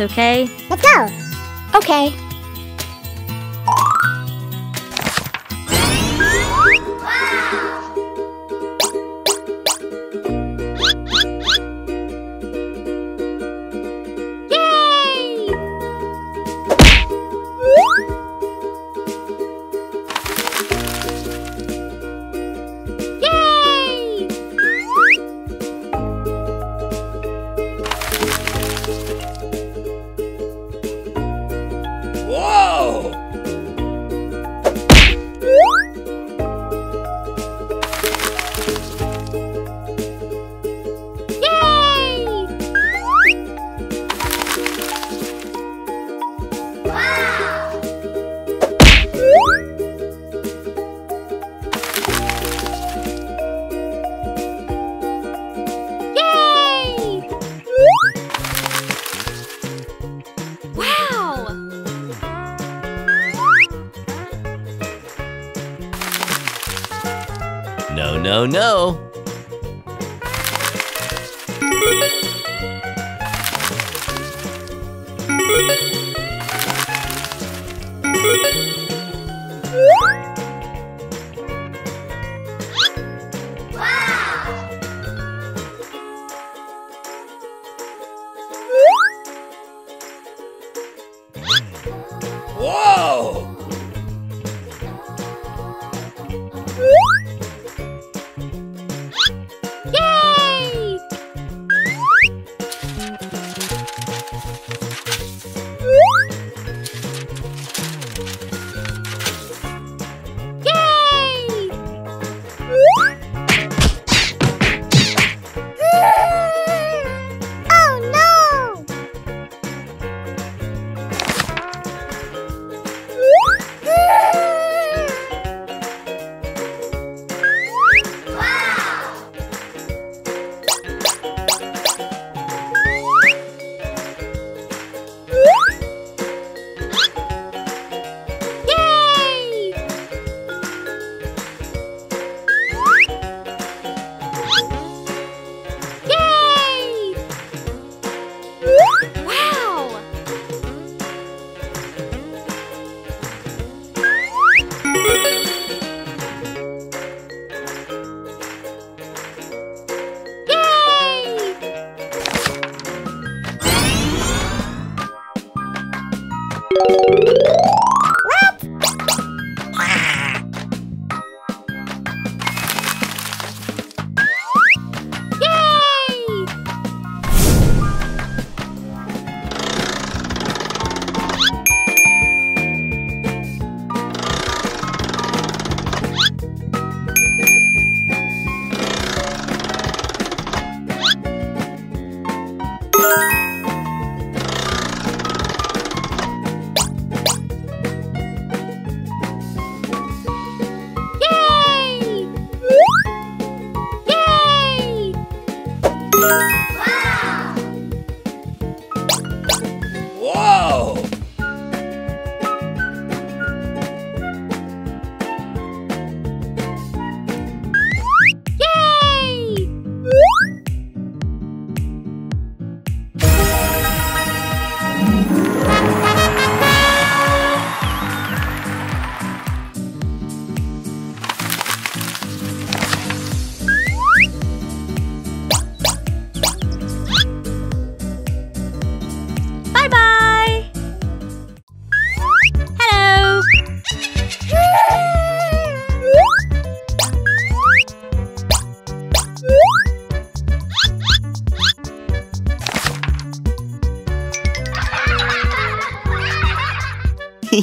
Okay. Let's go. Okay. Oh, no, no,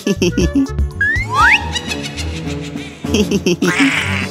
Oh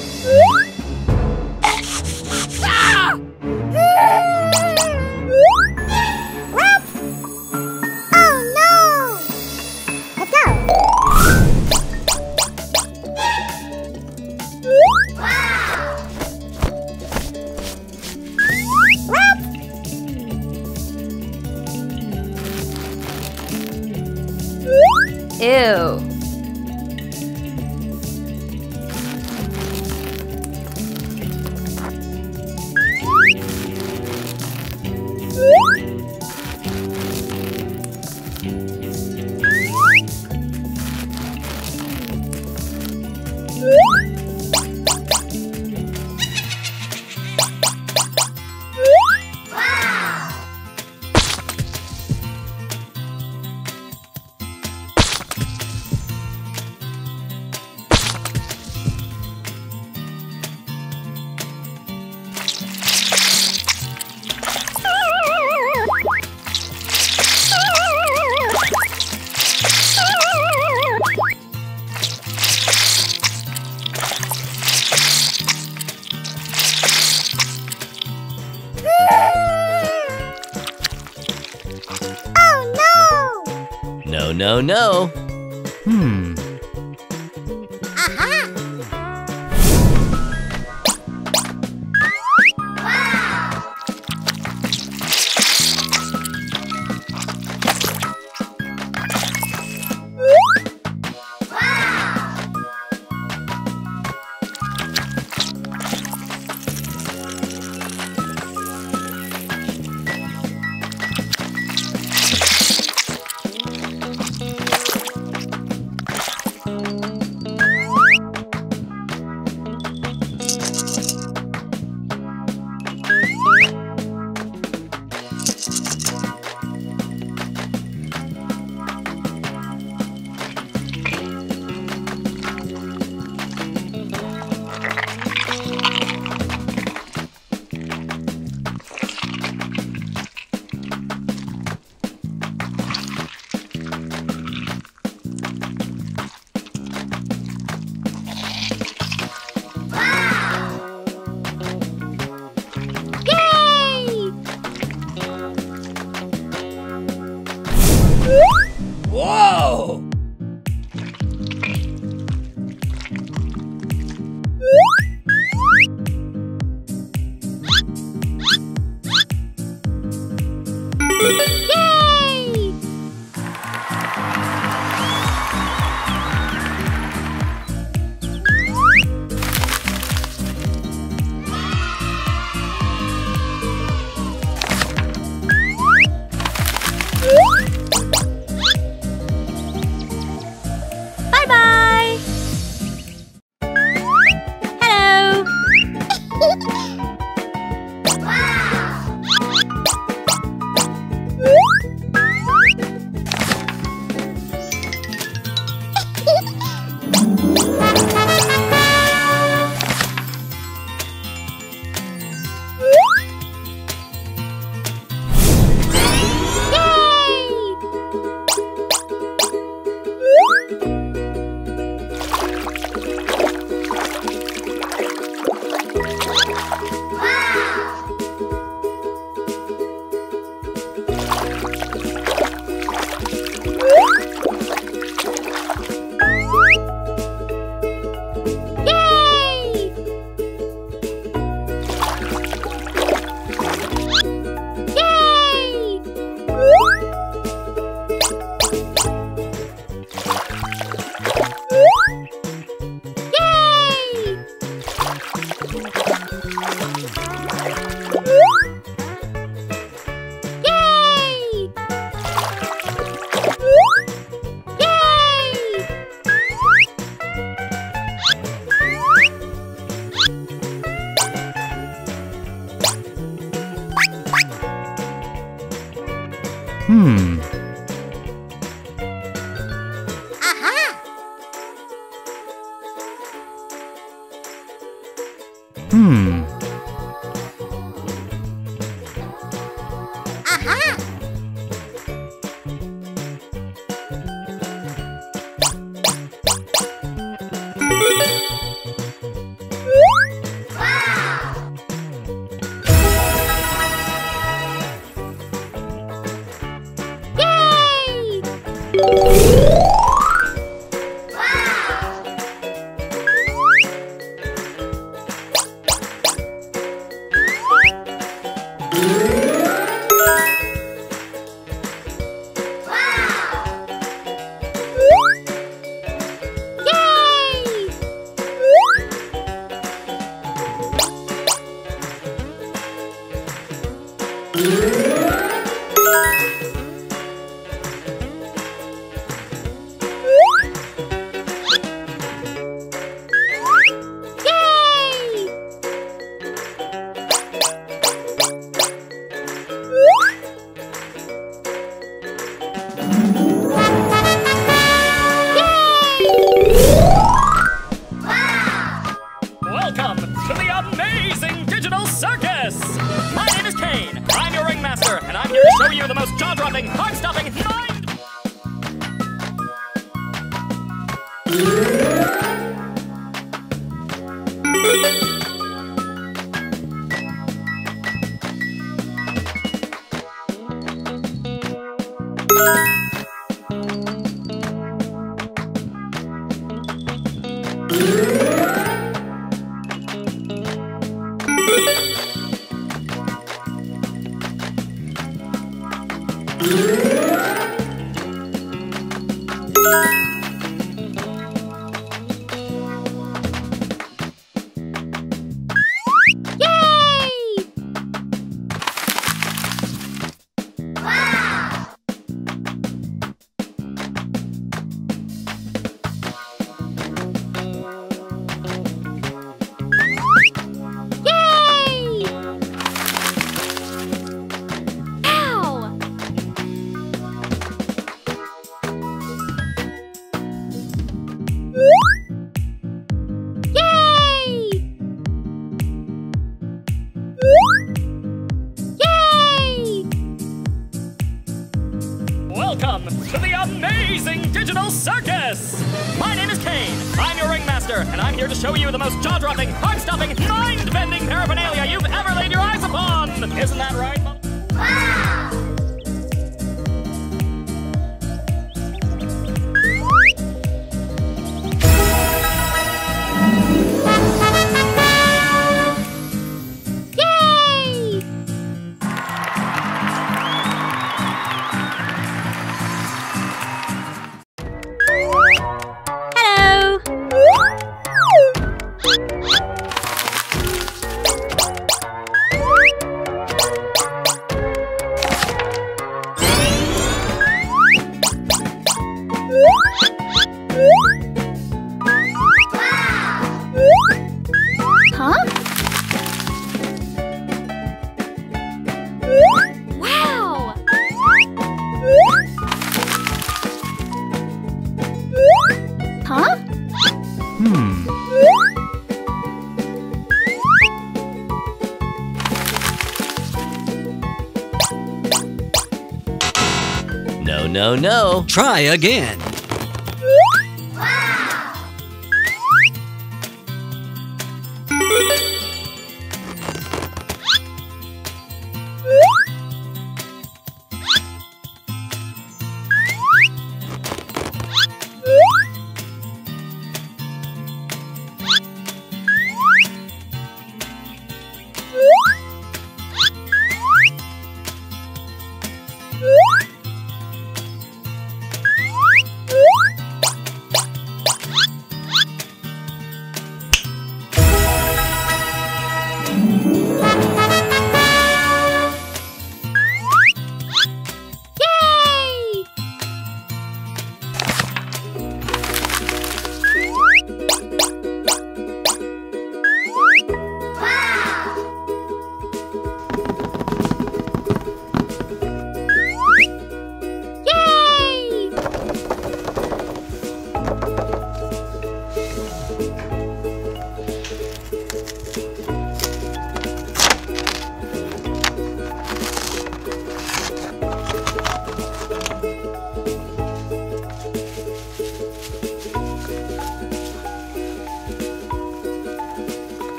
No, no. Try again.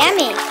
yummy.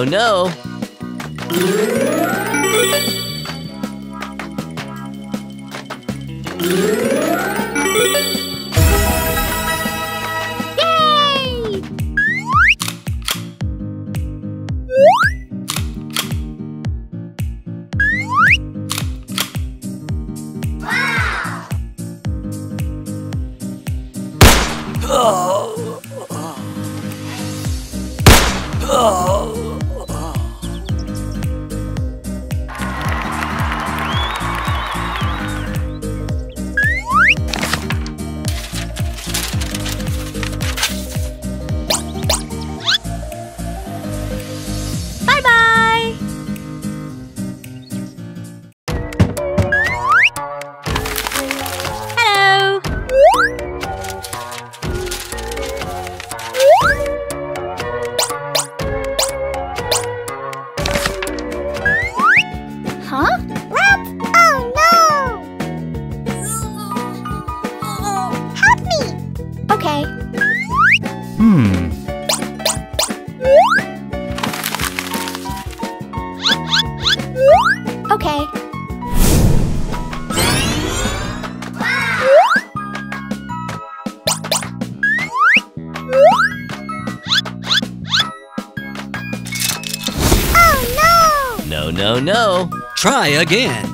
Oh, no, no. Try again.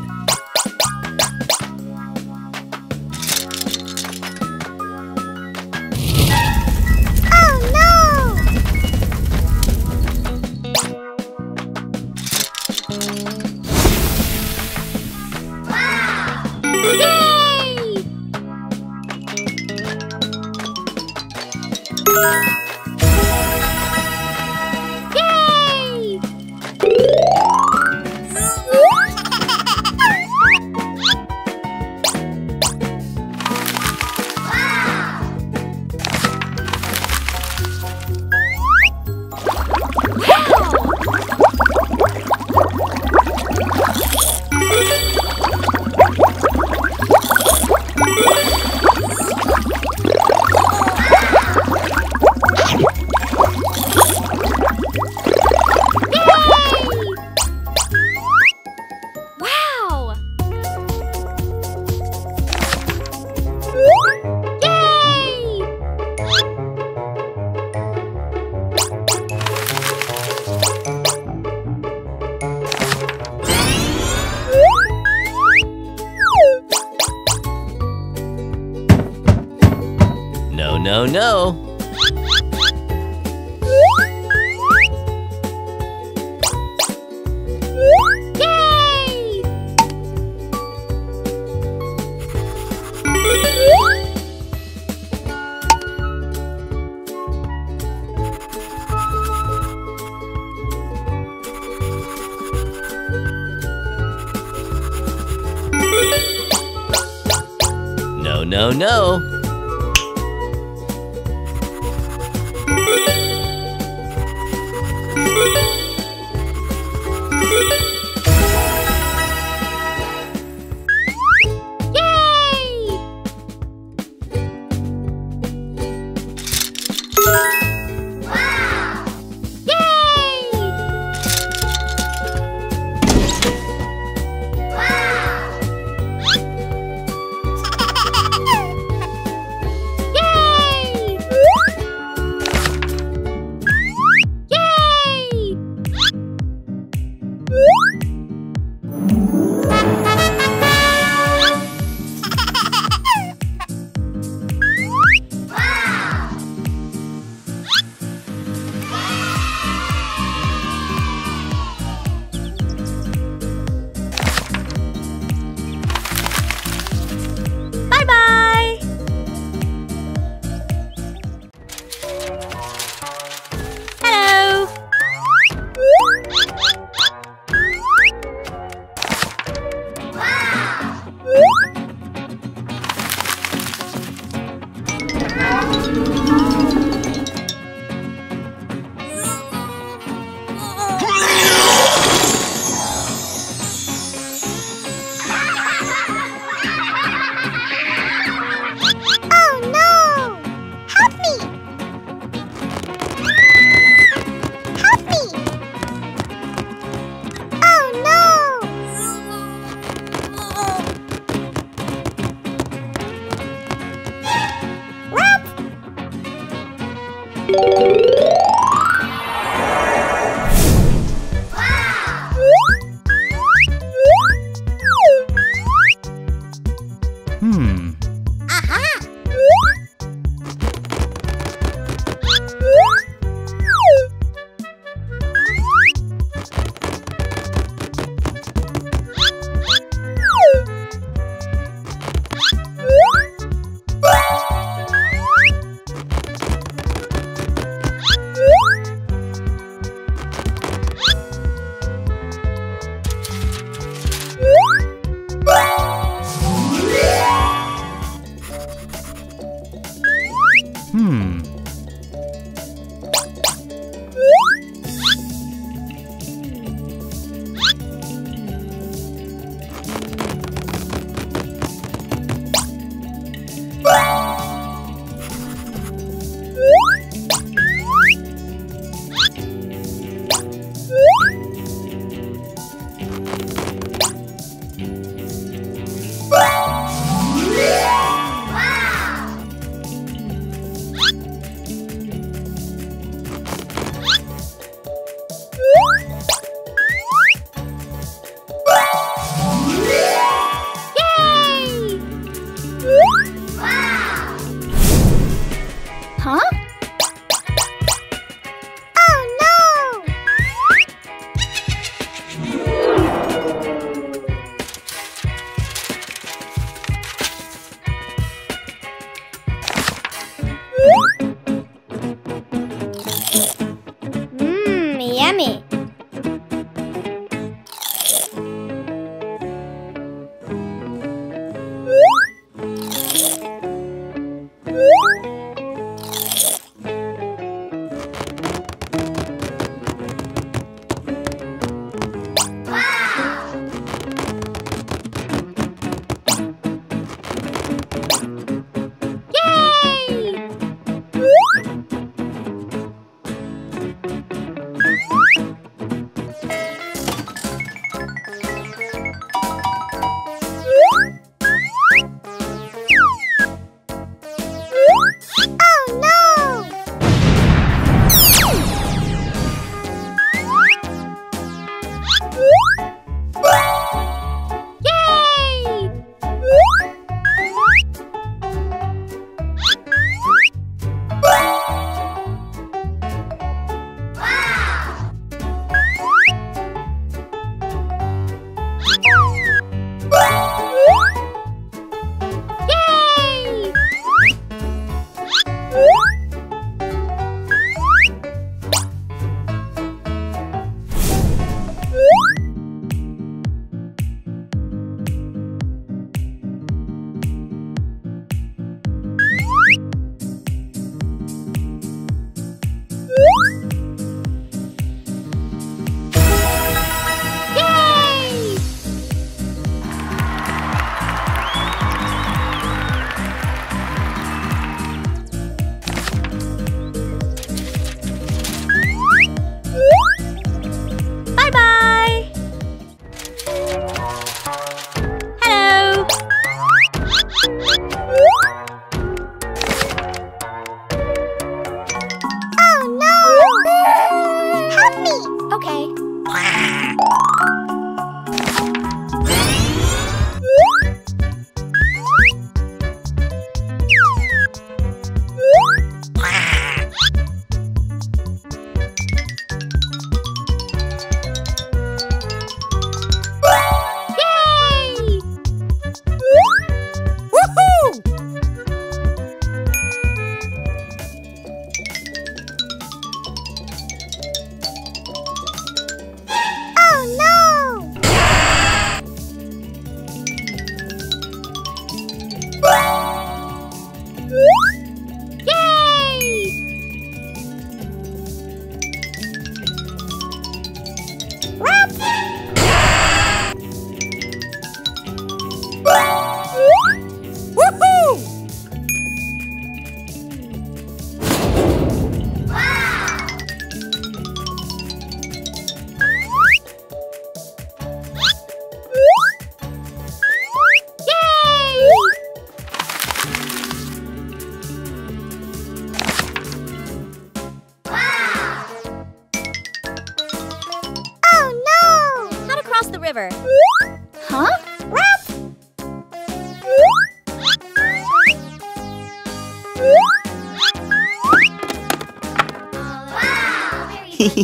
No, no,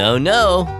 No, no,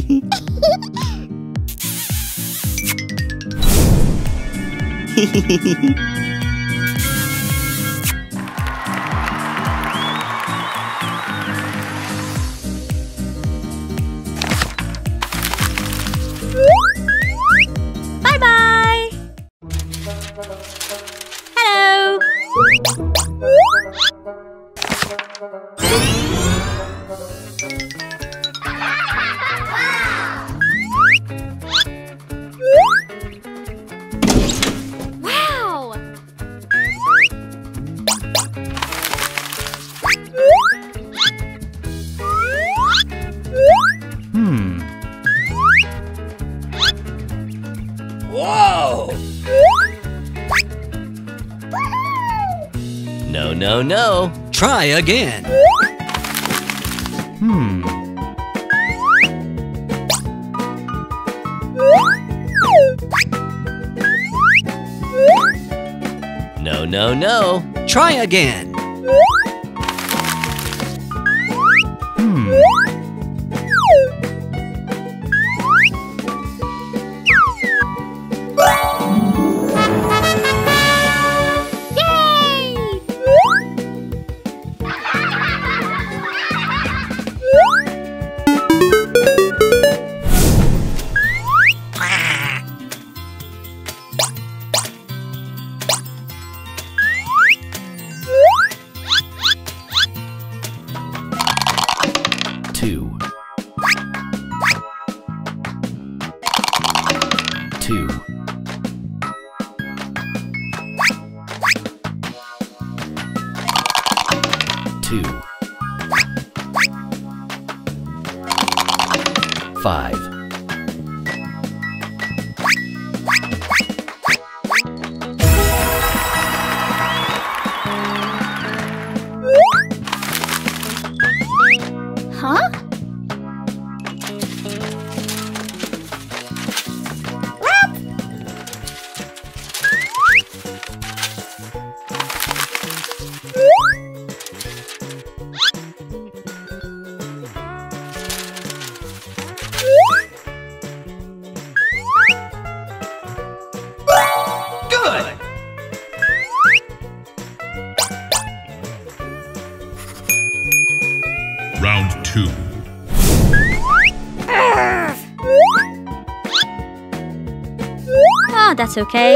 Try again. Hmm. No, no, no. Try again. Okay.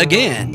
again.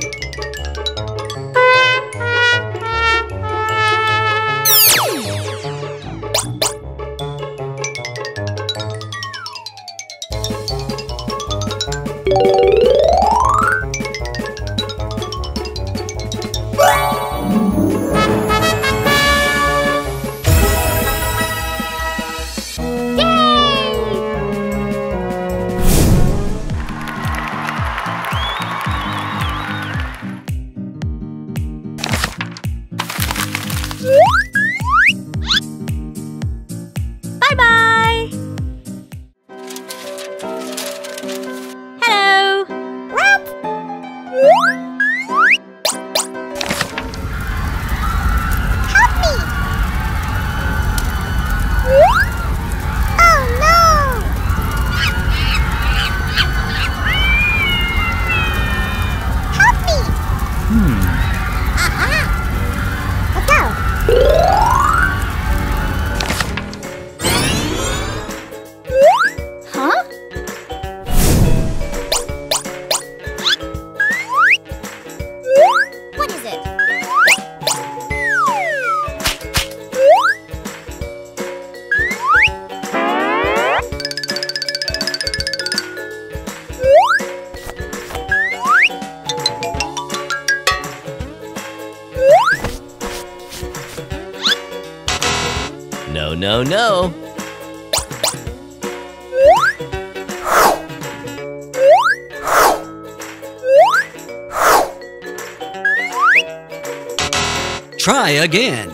Again.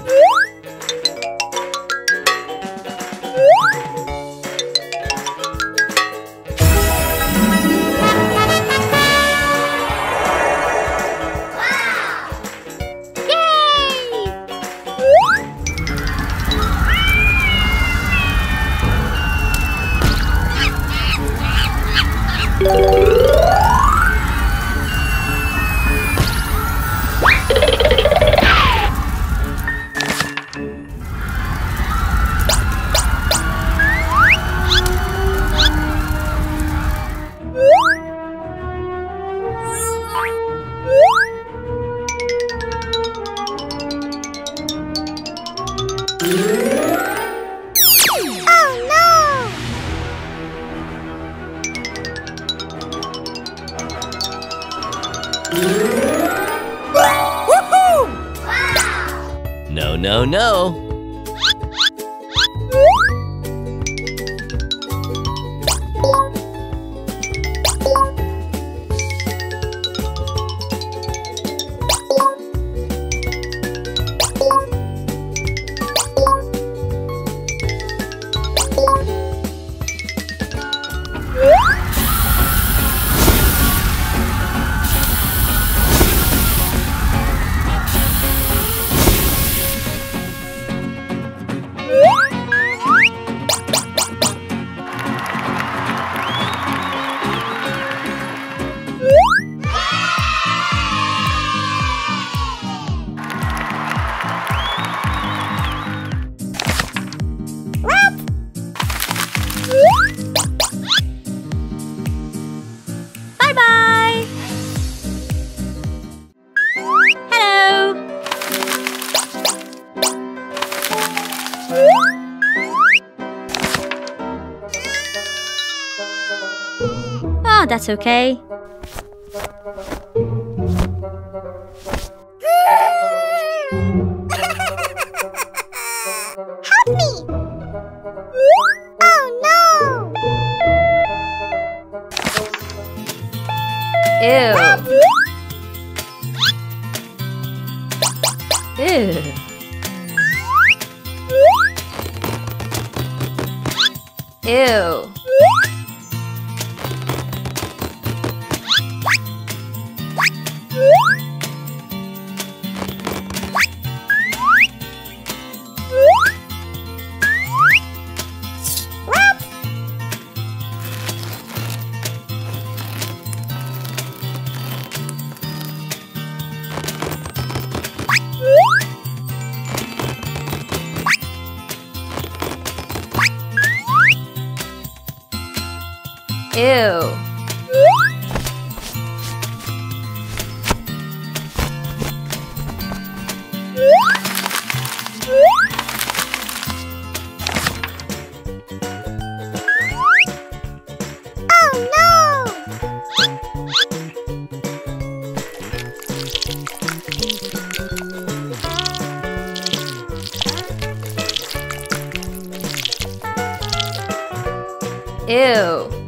No, no, no. That's okay. Ew.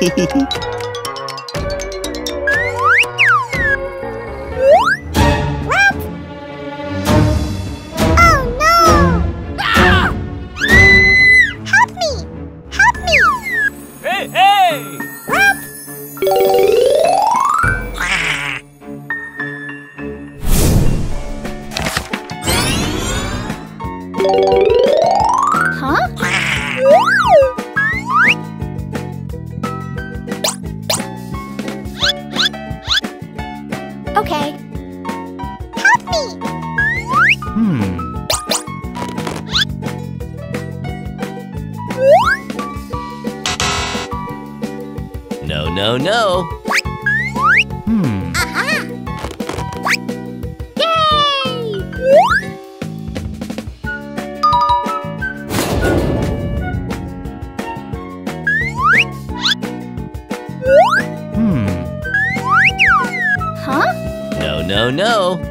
Hehehehe no, no. Hmm. Aha! Yay! Hmm. Huh? No, no, no.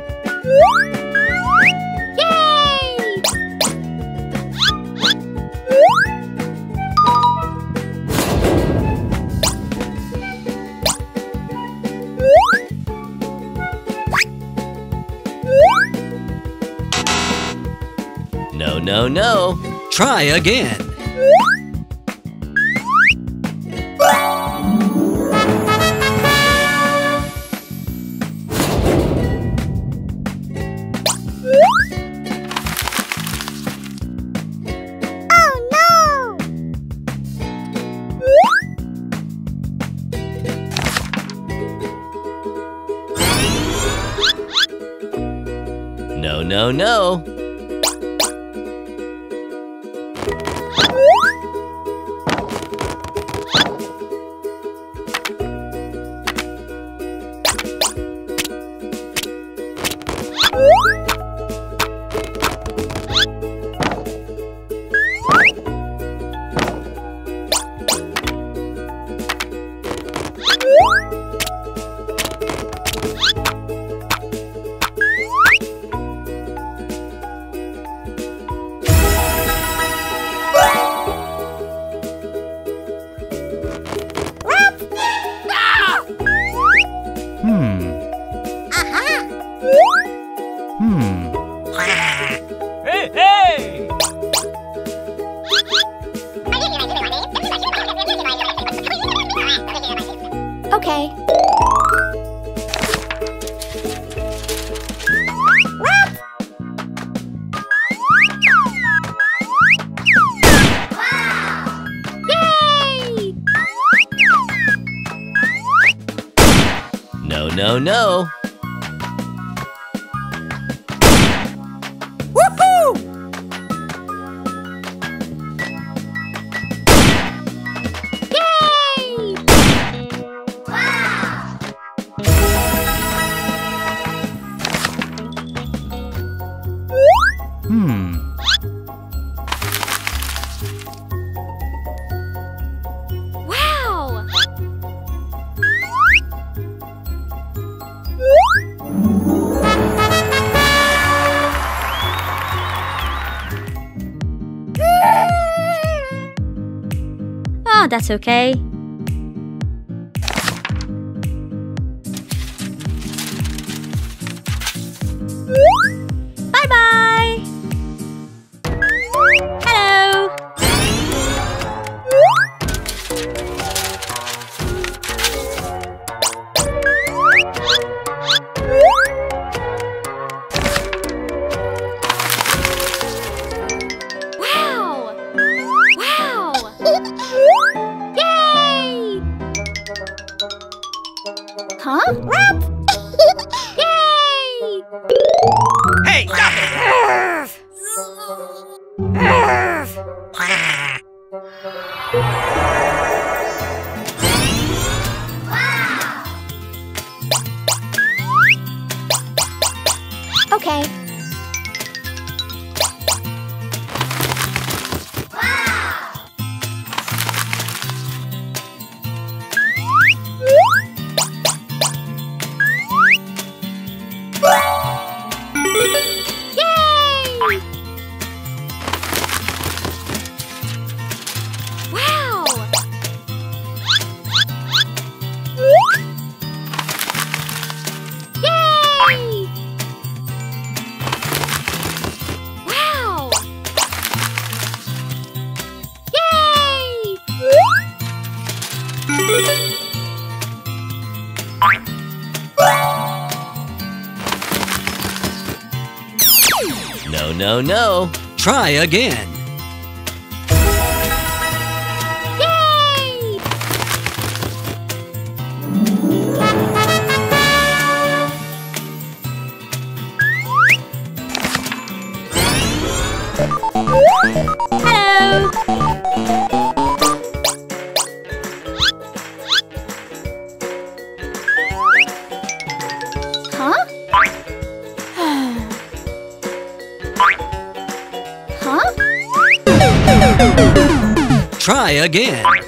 Try again. Okay. Try again. Again.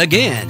Again.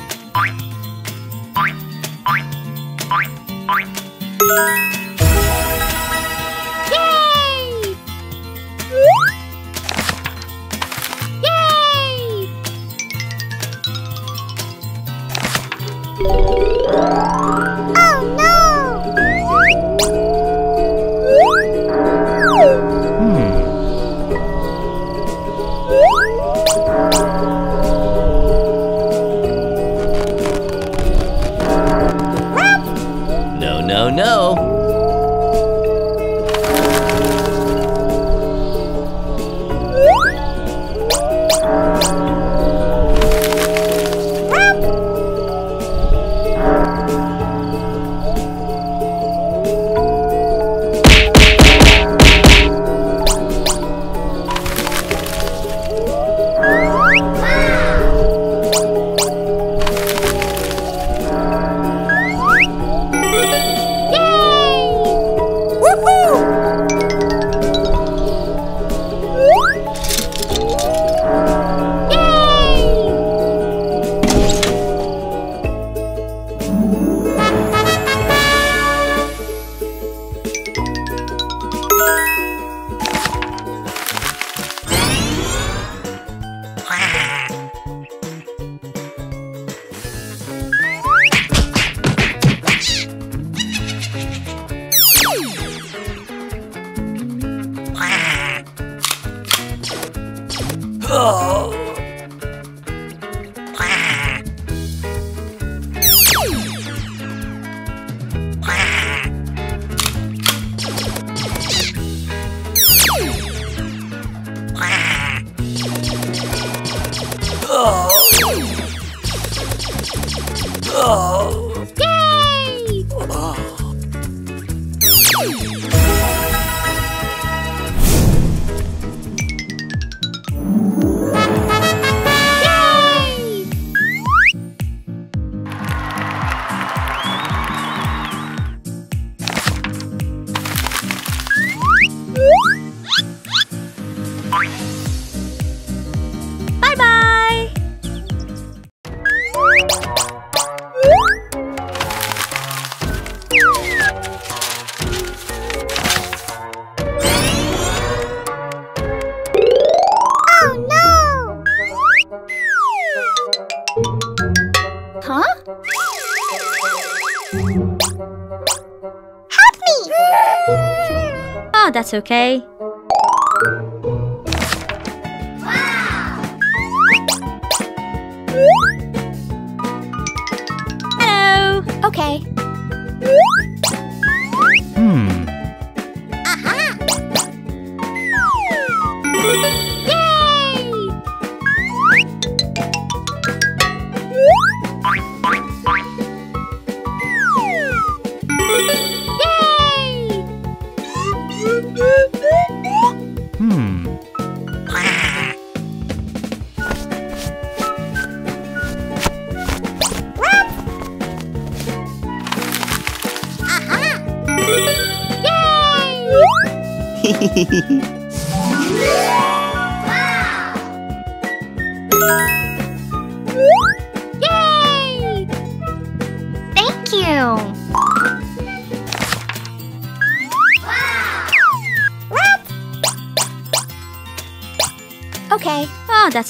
okay?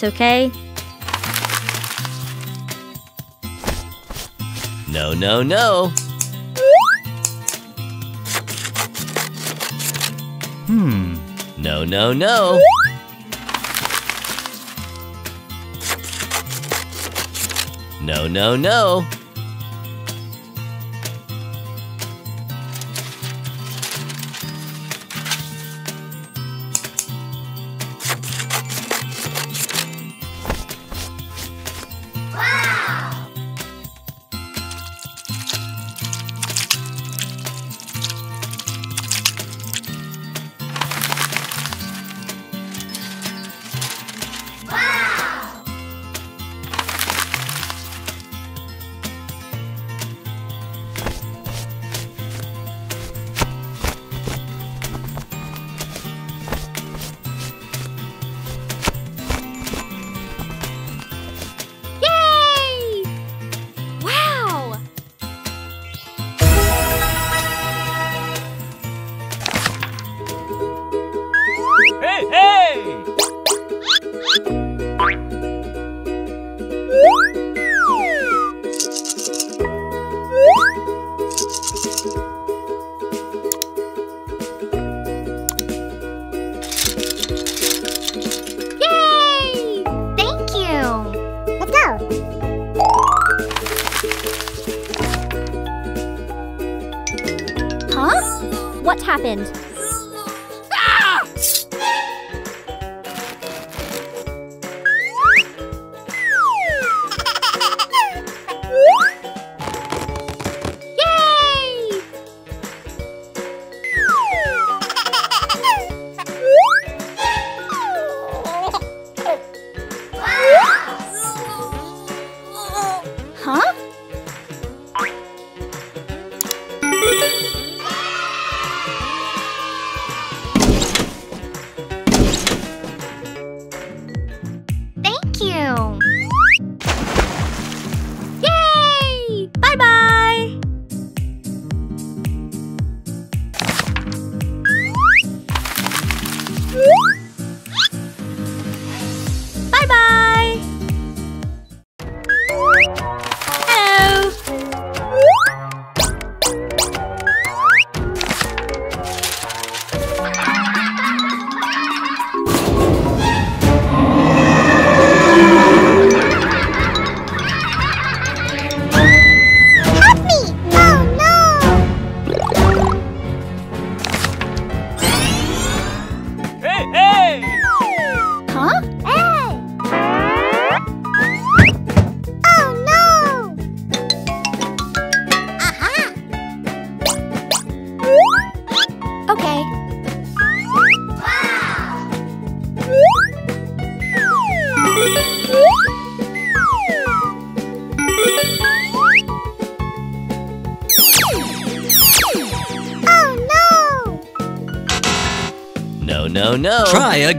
that's okay. No, no, no! Hmm. No, no, no! No, no, no!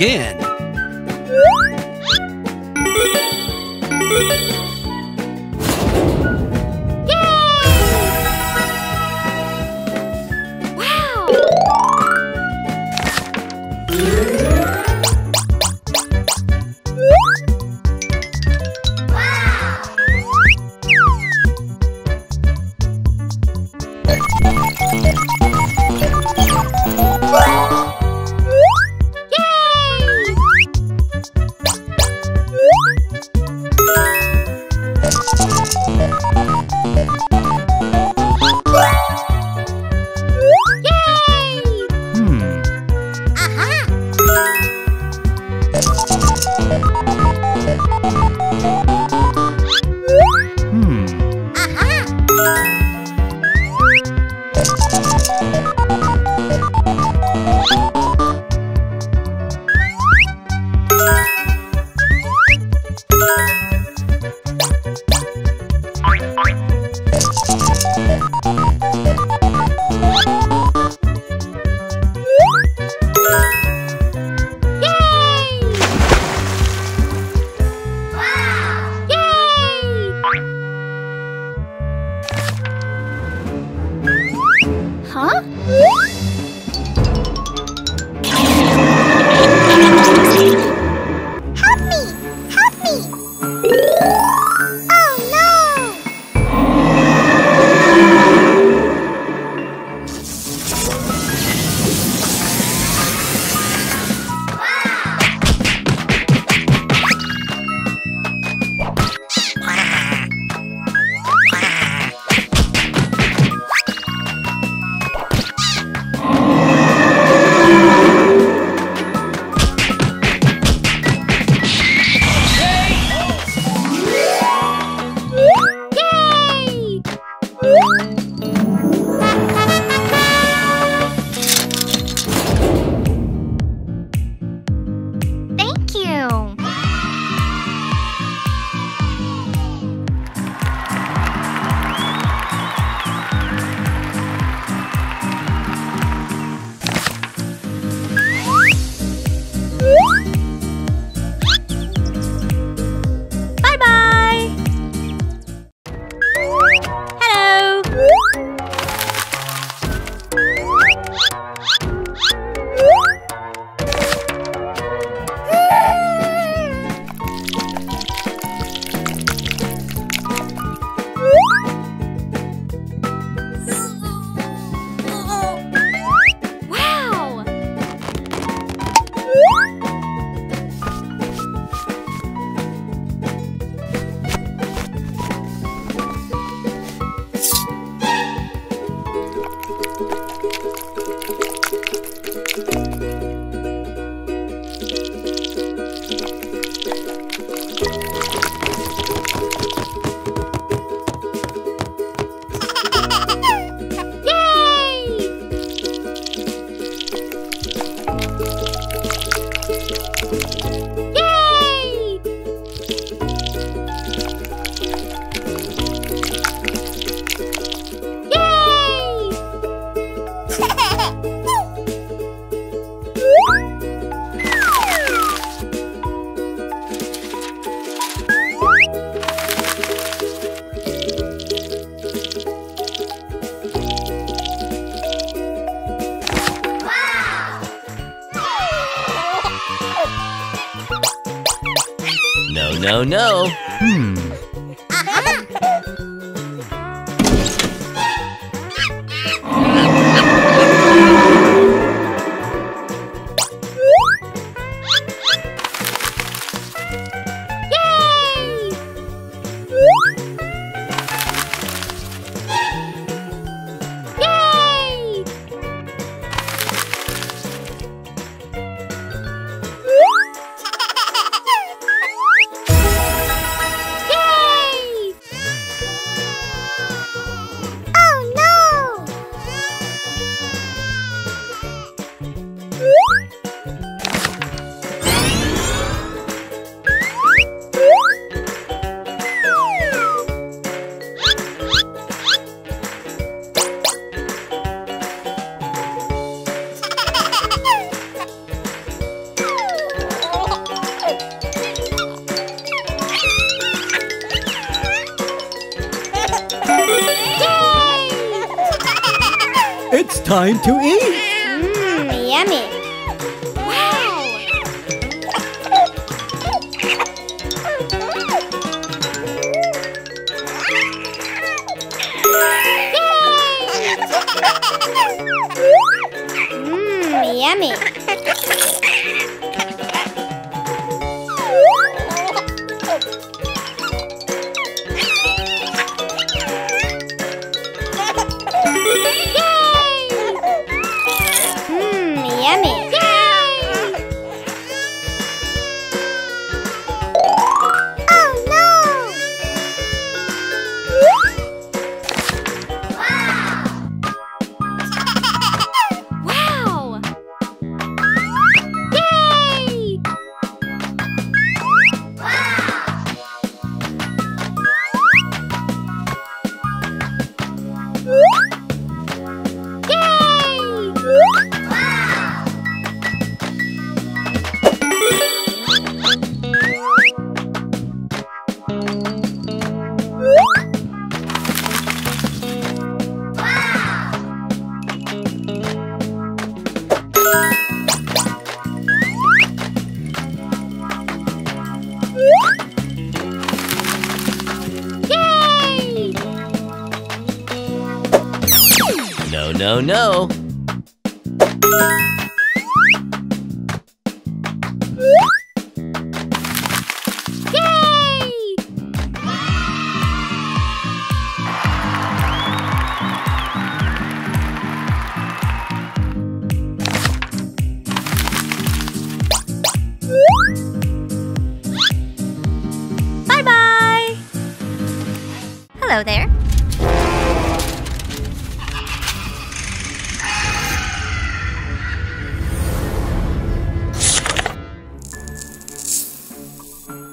Again. To eat!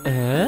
Nice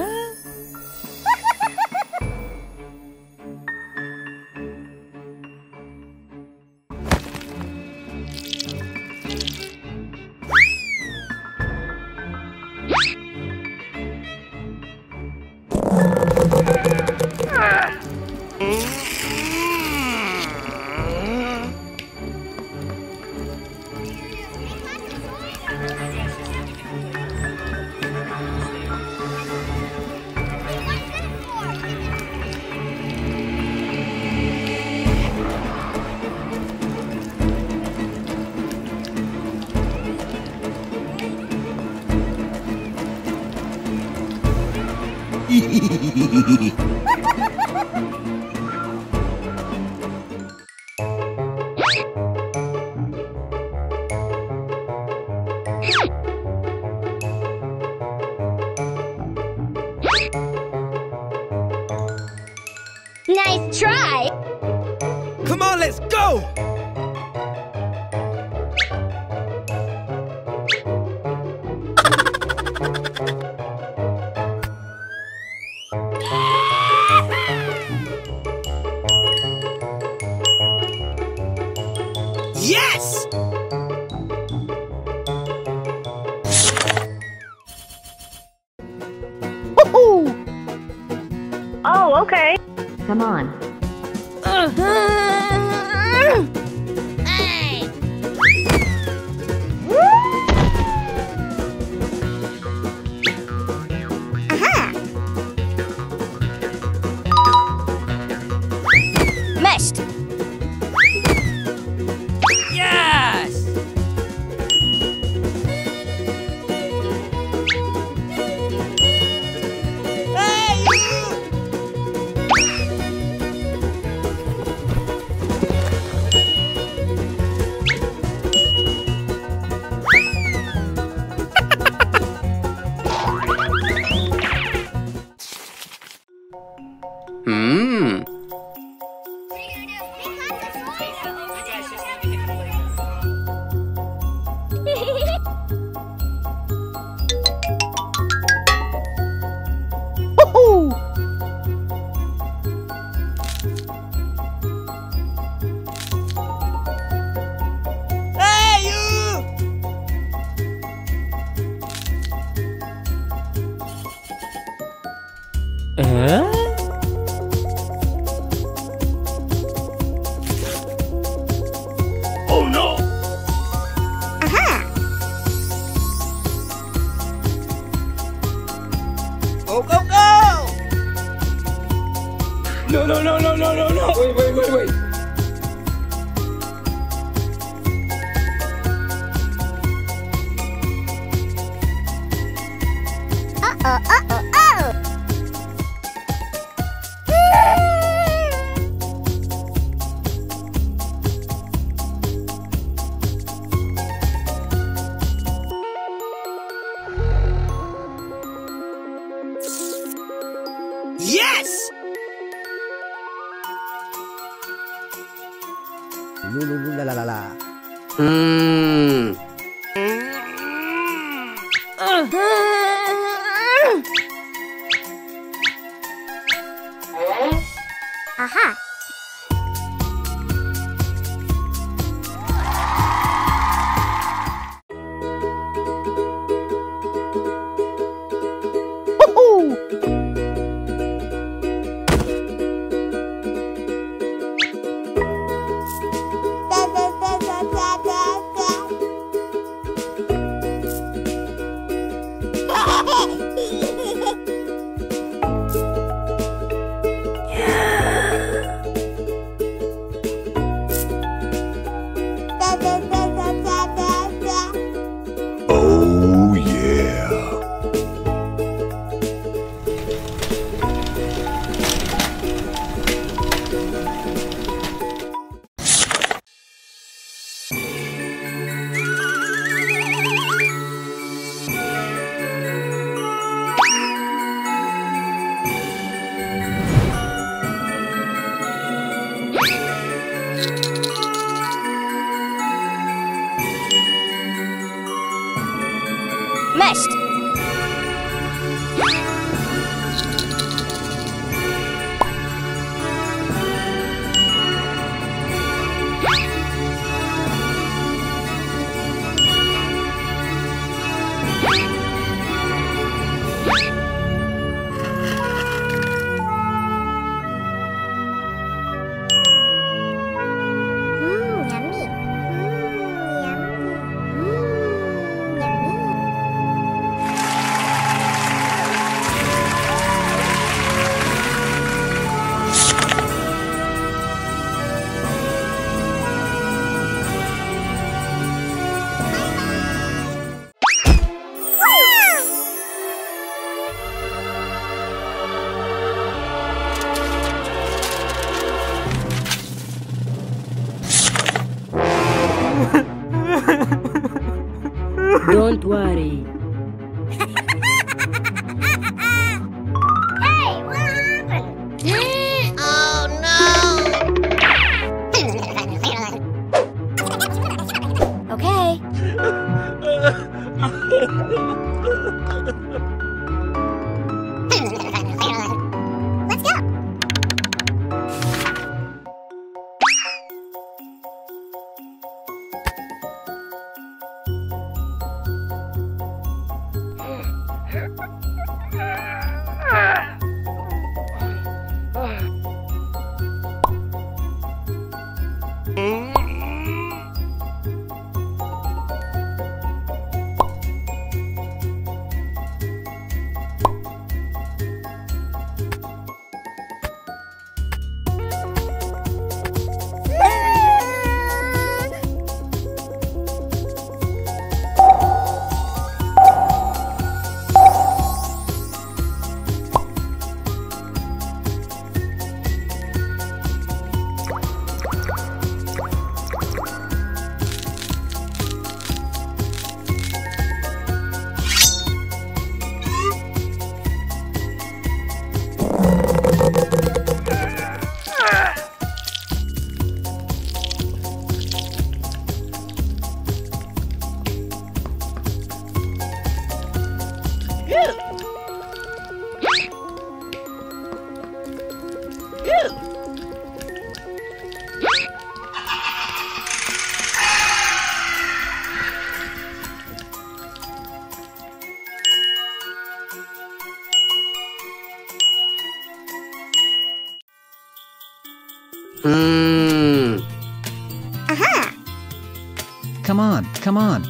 Come on, come on.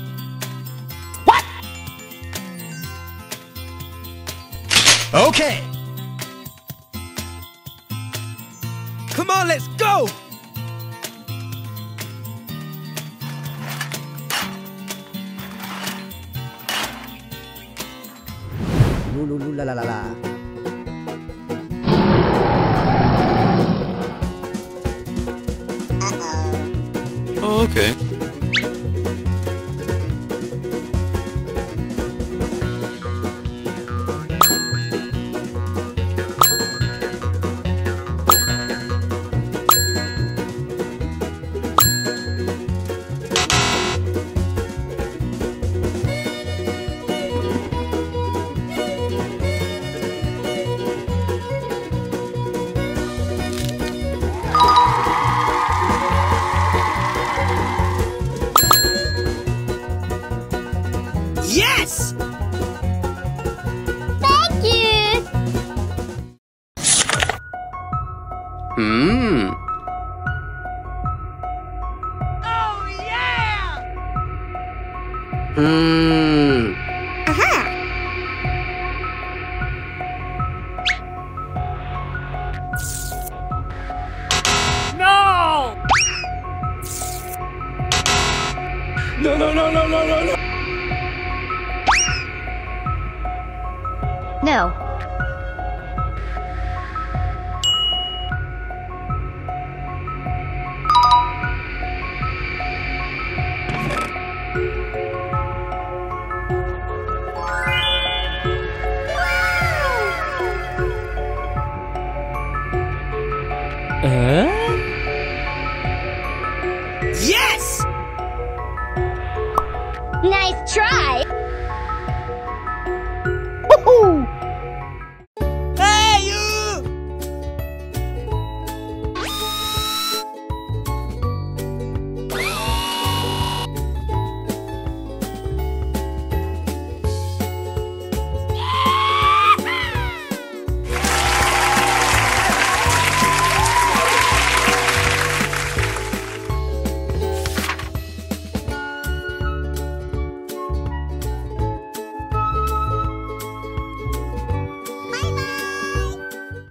What? Okay. Come on, let's go. Lulu la la la la. Oh, okay.